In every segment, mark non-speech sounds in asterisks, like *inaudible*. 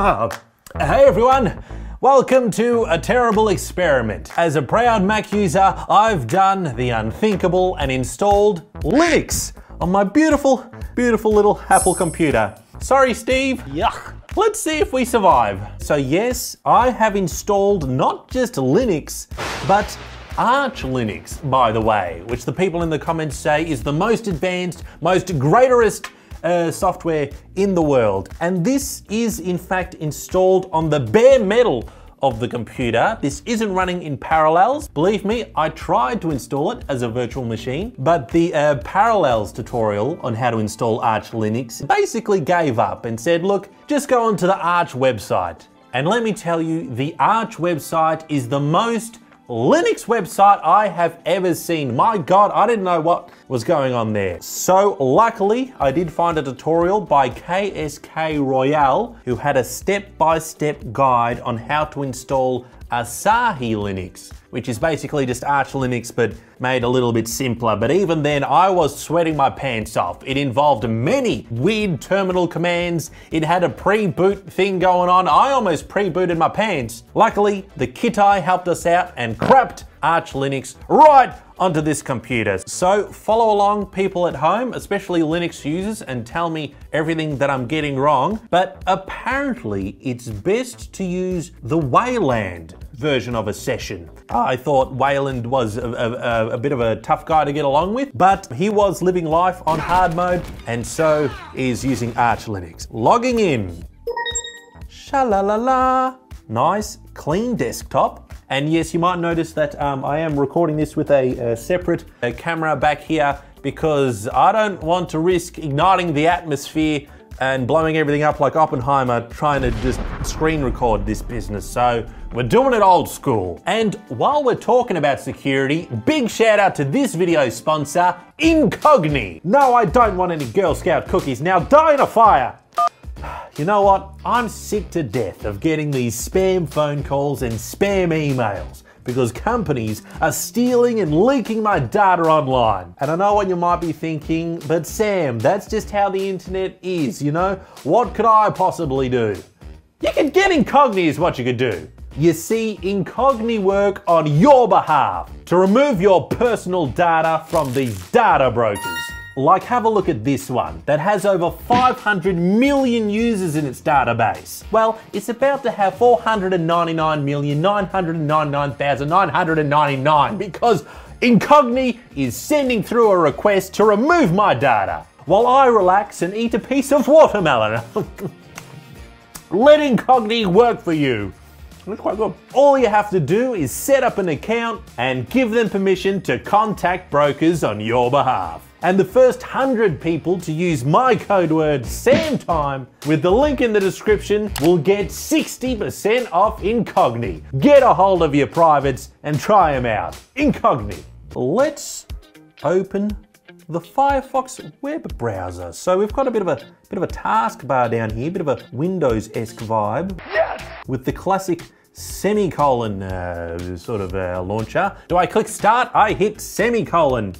Ah, hey everyone. Welcome to a terrible experiment. As a proud Mac user, I've done the unthinkable and installed Linux on my beautiful, beautiful little Apple computer. Sorry, Steve. Yuck. Let's see if we survive. So yes, I have installed not just Linux, but Arch Linux, by the way, which the people in the comments say is the most advanced, most greaterest uh, software in the world. And this is in fact installed on the bare metal of the computer. This isn't running in parallels. Believe me, I tried to install it as a virtual machine, but the uh, parallels tutorial on how to install Arch Linux basically gave up and said, look, just go onto the Arch website. And let me tell you, the Arch website is the most Linux website I have ever seen. My God, I didn't know what was going on there. So luckily, I did find a tutorial by KSK Royale who had a step-by-step -step guide on how to install Asahi Linux, which is basically just Arch Linux but made a little bit simpler. But even then, I was sweating my pants off. It involved many weird terminal commands. It had a pre-boot thing going on. I almost pre-booted my pants. Luckily, the Kitai helped us out and crapped Arch Linux right onto this computer. So follow along people at home, especially Linux users, and tell me everything that I'm getting wrong. But apparently it's best to use the Wayland version of a session. I thought Wayland was a, a, a, bit of a tough guy to get along with, but he was living life on hard mode, and so is using Arch Linux. Logging in. Sha-la-la-la. Nice, clean desktop. And yes, you might notice that um, I am recording this with a, a separate a camera back here because I don't want to risk igniting the atmosphere and blowing everything up like Oppenheimer trying to just screen record this business. So we're doing it old school. And while we're talking about security, big shout out to this video sponsor, Incogni. No, I don't want any Girl Scout cookies. Now die in a fire. You know what? I'm sick to death of getting these spam phone calls and spam emails because companies are stealing and leaking my data online. And I know what you might be thinking, but Sam, that's just how the internet is, you know? What could I possibly do? You could get Incogni is what you could do. You see, Incogni work on your behalf to remove your personal data from these data brokers. Like have a look at this one that has over 500 million users in its database. Well, it's about to have 499,999,999 because Incogni is sending through a request to remove my data while I relax and eat a piece of watermelon. *laughs* Let Incogni work for you. That's quite good. All you have to do is set up an account and give them permission to contact brokers on your behalf. And the first 100 people to use my code word SAMTIME with the link in the description will get 60% off Incogni. Get a hold of your privates and try them out. Incogni. Let's open the Firefox web browser. So we've got a bit of a bit of a taskbar down here, bit of a Windows-esque vibe. Yes! With the classic semicolon uh, sort of uh, launcher. Do I click start? I hit semicolon.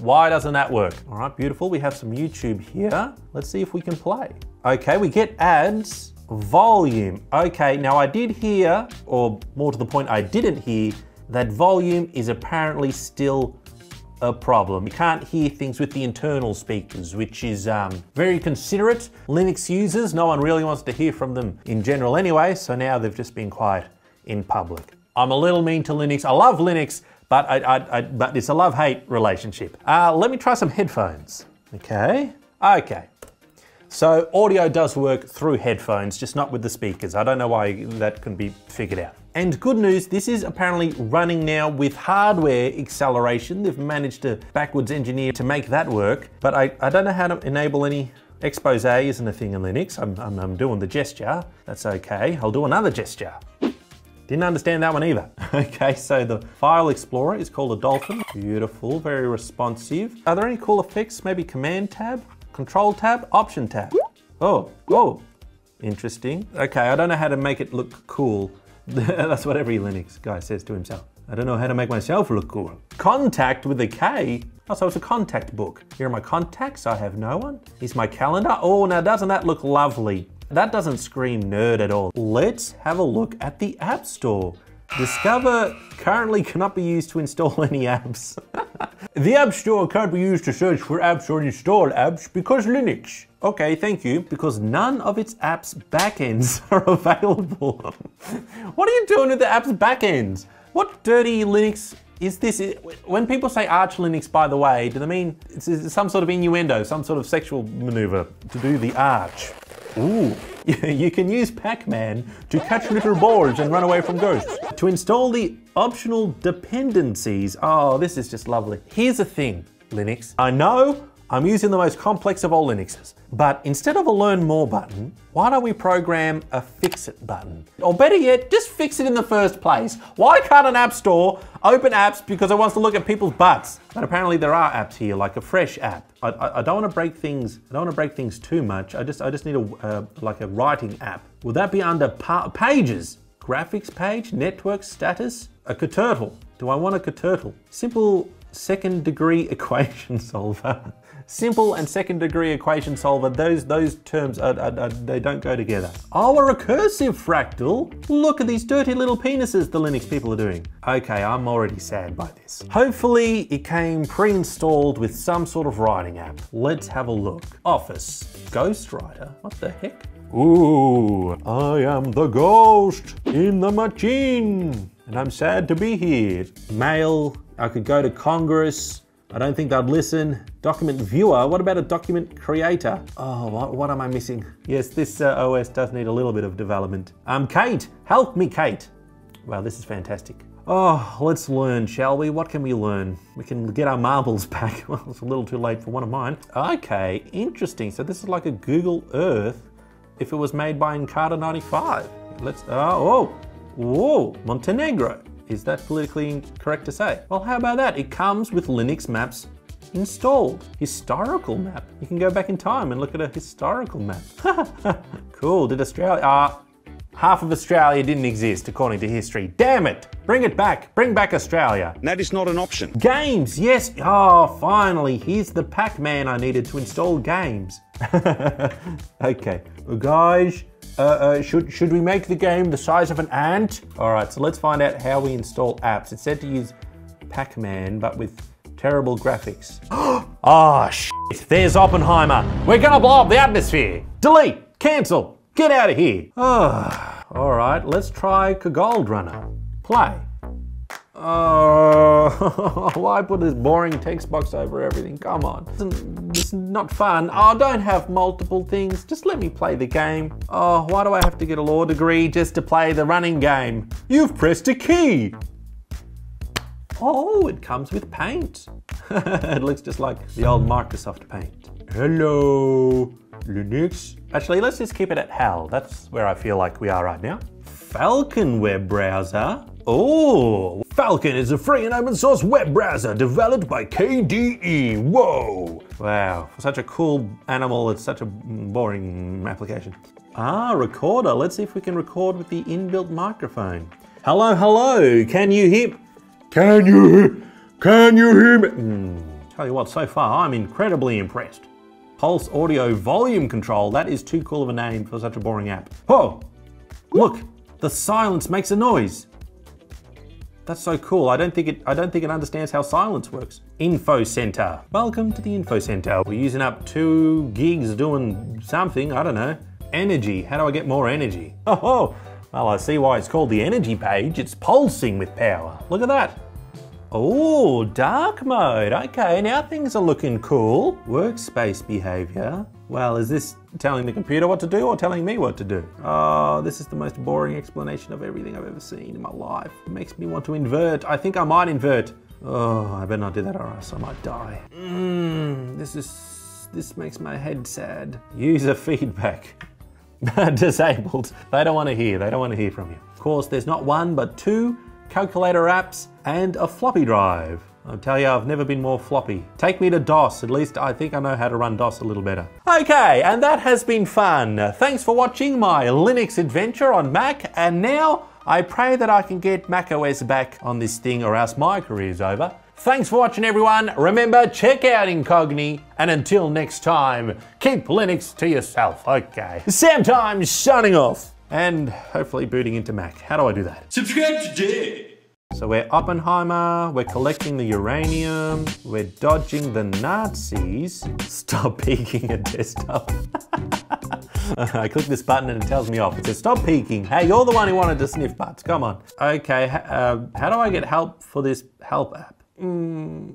Why doesn't that work? All right, beautiful. We have some YouTube here. Let's see if we can play. Okay, we get ads, volume. Okay, now I did hear, or more to the point, I didn't hear, that volume is apparently still a problem. You can't hear things with the internal speakers, which is um, very considerate. Linux users, no one really wants to hear from them in general anyway, so now they've just been quiet in public. I'm a little mean to Linux. I love Linux, but, I, I, I, but it's a love-hate relationship. Uh, let me try some headphones. Okay, okay. So audio does work through headphones, just not with the speakers. I don't know why that can be figured out. And good news, this is apparently running now with hardware acceleration. They've managed to backwards engineer to make that work, but I, I don't know how to enable any expose isn't a thing in Linux. I'm, I'm, I'm doing the gesture. That's okay. I'll do another gesture. Didn't understand that one either. *laughs* okay, so the file explorer is called a Dolphin. Beautiful, very responsive. Are there any cool effects? Maybe command tab, control tab, option tab. Oh, oh, interesting. Okay, I don't know how to make it look cool. *laughs* That's what every Linux guy says to himself. I don't know how to make myself look cool. Contact with a K. Oh, so it's a contact book. Here are my contacts. I have no one. Here's my calendar. Oh, now doesn't that look lovely? That doesn't scream nerd at all. Let's have a look at the App Store. Discover currently cannot be used to install *laughs* any apps. *laughs* the App Store can't be used to search for apps or install apps because Linux. Okay, thank you. Because none of its apps backends *laughs* are available. what are you doing with the app's backends? What dirty Linux is this? When people say Arch Linux, by the way, do they mean it's some sort of innuendo, some sort of sexual maneuver to do the arch? Ooh. *laughs* You can use Pac-Man to catch little boars and run away from ghosts. To install the optional dependencies, oh, this is just lovely. Here's the thing, Linux. I know I'm using the most complex of all Linuxes. But instead of a learn more button, why don't we program a fix it button? Or better yet, just fix it in the first place. Why can't an app store open apps because it wants to look at people's butts? But apparently there are apps here, like a fresh app. I, I, I don't want to break things. I don't want to break things too much. I just I just need a uh, like a writing app. Would that be under pages? Graphics page, network status, a KTurtle. Do I want a KTurtle? Simple second degree *laughs* equation solver. Simple and second degree equation solver, those, those terms, are, are, are, they don't go together. Oh, a recursive fractal. Look at these dirty little penises the Linux people are doing. Okay, I'm already sad by this. Hopefully it came pre-installed with some sort of writing app. Let's have a look. Office, Ghostwriter, what the heck? Ooh, I am the ghost in the machine. And I'm sad to be here. Mail, I could go to Congress, I don't think they'd listen. Document viewer, what about a document creator? Oh, what, what am I missing? Yes, this uh, OS does need a little bit of development. Um, Kate, help me, Kate. Wow, this is fantastic. Oh, let's learn, shall we? What can we learn? We can get our marbles *laughs* back. Well, it's a little too late for one of mine. Okay, interesting. So this is like a Google Earth if it was made by Encarta 95. Let's, oh, oh, whoa, Montenegro. Is that politically correct to say? Well, how about that? It comes with Linux maps installed. Historical map. You can go back in time and look at a historical map. *laughs* cool. Did Australia... Uh, half of Australia didn't exist according to history. Damn it! Bring it back. Bring back Australia. That is not an option. Games, yes. Oh, finally. Here's the Pac-Man I needed to install games. *laughs* okay. Well, guys, uh, uh, should, should we make the game the size of an ant? All right, so let's find out how we install apps. It's said to use Pac-Man, but with terrible graphics. oh, *gasps* shit, there's Oppenheimer. We're gonna blow up the atmosphere. Delete, cancel, get out of here. Oh, *sighs* all right, let's try KGoldrunner. Play. Oh, *laughs* why put this boring text box over everything? Come on. Is not fun. Oh, don't have multiple things. Just let me play the game. Oh, why do I have to get a law degree just to play the running game? You've pressed a key. Oh, it comes with paint. *laughs* it looks just like the old Microsoft paint. Hello, Linux. Actually, let's just keep it at HAL. That's where I feel like we are right now. Falkon web browser. Oh, Falkon is a free and open source web browser developed by KDE. Whoa! Wow, for such a cool animal, it's such a boring application. Ah, recorder. Let's see if we can record with the inbuilt microphone. Hello, hello. Can you hear? Can you hear? Can you hear me? Mm, tell you what, so far I'm incredibly impressed. Pulse Audio Volume Control. That is too cool of a name for such a boring app. Oh, look, the silence makes a noise. That's so cool. I don't think it I don't think it understands how silence works. Info Center. Welcome to the Info Center. We're using up two gigs doing something, I don't know. Energy. How do I get more energy? Oh, well, I see why it's called the energy page. It's pulsing with power. Look at that. Oh, dark mode. Okay, now things are looking cool. Workspace behavior. Well, is this telling the computer what to do or telling me what to do? Oh, this is the most boring explanation of everything I've ever seen in my life. It makes me want to invert. I think I might invert. Oh, I better not do that or else I might die. Mmm, this is, this makes my head sad. User *laughs* feedback. *laughs* Disabled. They don't want to hear. They don't want to hear from you. Of course, there's not one, but two calculator apps, and a floppy drive. I'll tell you, I've never been more floppy. Take me to DOS, at least I think I know how to run DOS a little better. Okay, and that has been fun. Thanks for watching my Linux adventure on Mac, and now I pray that I can get macOS back on this thing or else my career's over. Thanks for watching, everyone. Remember, check out Incogni. And until next time, keep Linux to yourself. Okay. Sam Time signing off. And hopefully booting into Mac. How do I do that? Subscribe today. So we're Oppenheimer, we're collecting the uranium, we're dodging the Nazis. Stop *laughs* peeking at desktop. *laughs* I click this button and it tells me off. It says stop peeking. Hey, you're the one who wanted to sniff butts. Come on. Okay, uh, how do I get help for this help app? Mm.